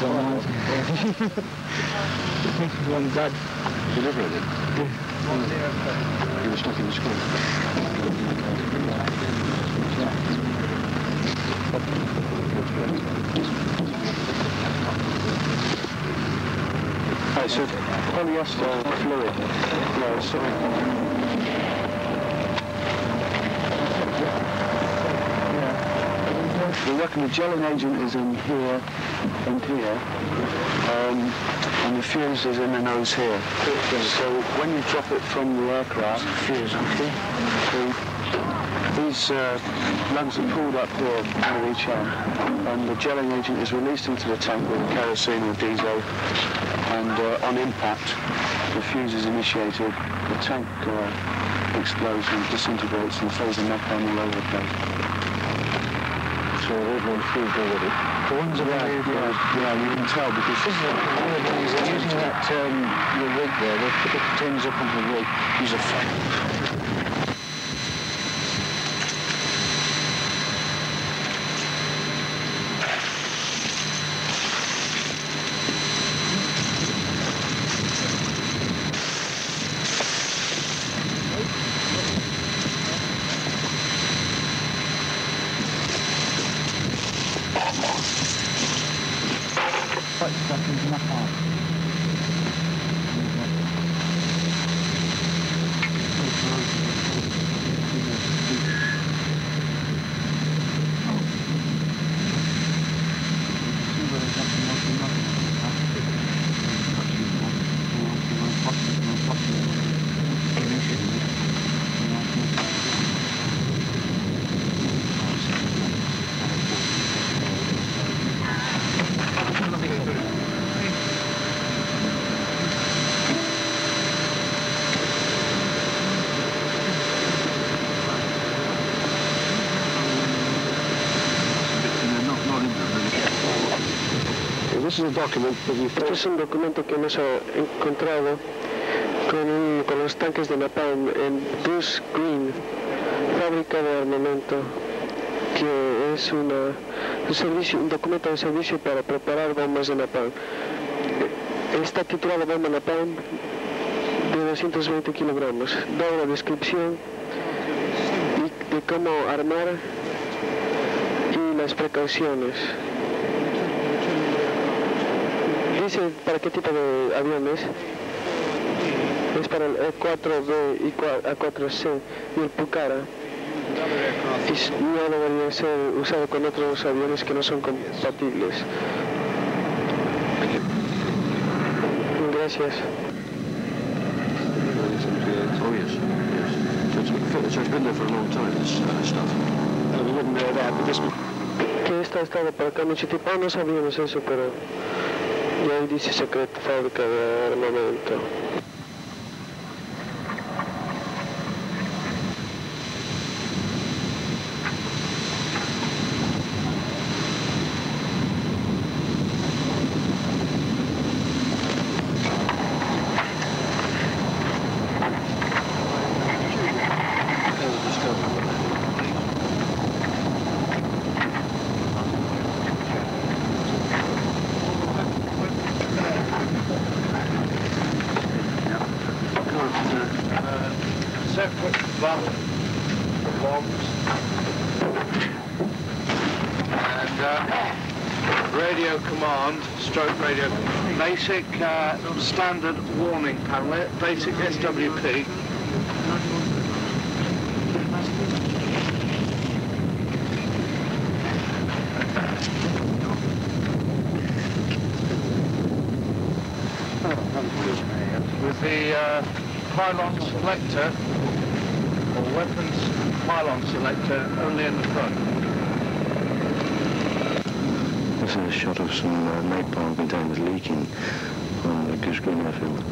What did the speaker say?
One dad. Yeah. He was stuck in the screw. Hey, so polyester fluid. Yeah, sorry. Reckon the gelling agent is in here and here, um, and the fuse is in the nose here. So when you drop it from the aircraft, fuse, okay, the, these uh, lugs are pulled up here of each end, and the gelling agent is released into the tank with kerosene or diesel, and uh, on impact, the fuse is initiated, the tank uh, explodes and disintegrates and throws the napalm all over the place. So everyone fused already. The ones around yeah, yeah, yeah, you can tell because this is weird one is they're using that um, the rig there. They put the containers up on the rig, use a fan. Stuck into my heart. Este es un documento que hemos encontrado con, los tanques de napalm en Bruce Green, fábrica de armamento, que es una, un, servicio, un documento de servicio para preparar bombas de napalm. Está titulado bomba napalm de 220 kilogramos. Da una descripción de cómo armar y las precauciones. Dice para qué tipo de aviones. Es para el E4B y cua- A4C y el Pucara. Y no debería ser usado con otros aviones que no son compatibles. Gracias. Oh yes, yes. So been there for a long time, this stuff. And we wouldn't Que esta ha estado para acá mucho tiempo. Ah, no sabíamos eso, pero gli indici segreti fabbrica armamento. Separate button for bombs and uh, radio command, stroke radio, basic uh, standard warning panel, basic SWP. With the uh, pylon selector or weapons pylon selector only in the front. This is a shot of some uh, napalm containers leaking on the Goose Green airfield.